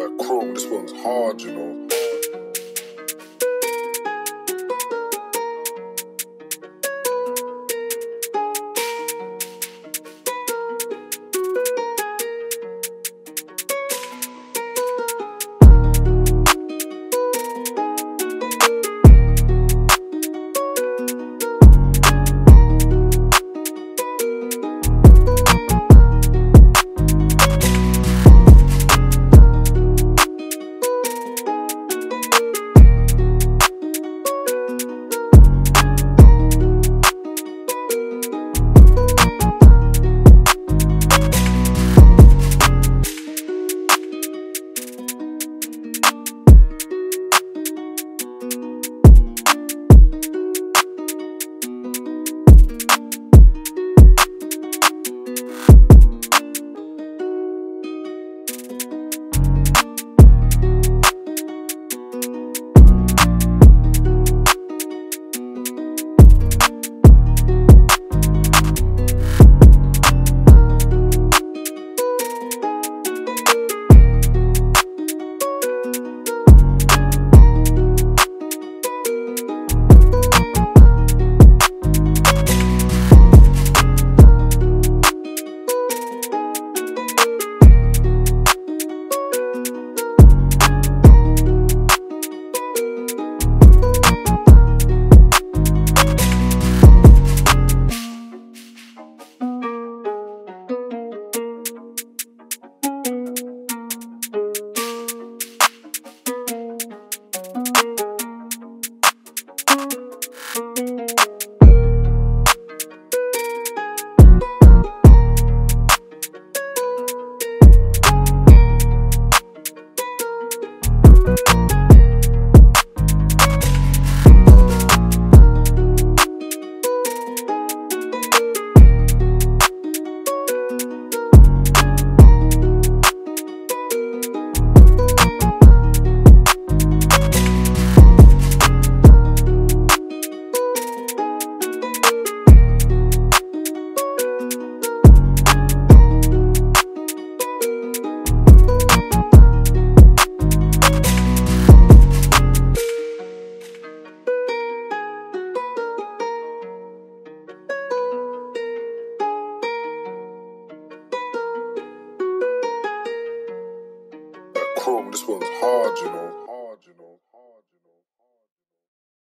Like Chrome, this one's hard, you know. Chrome. This one's hard, you know.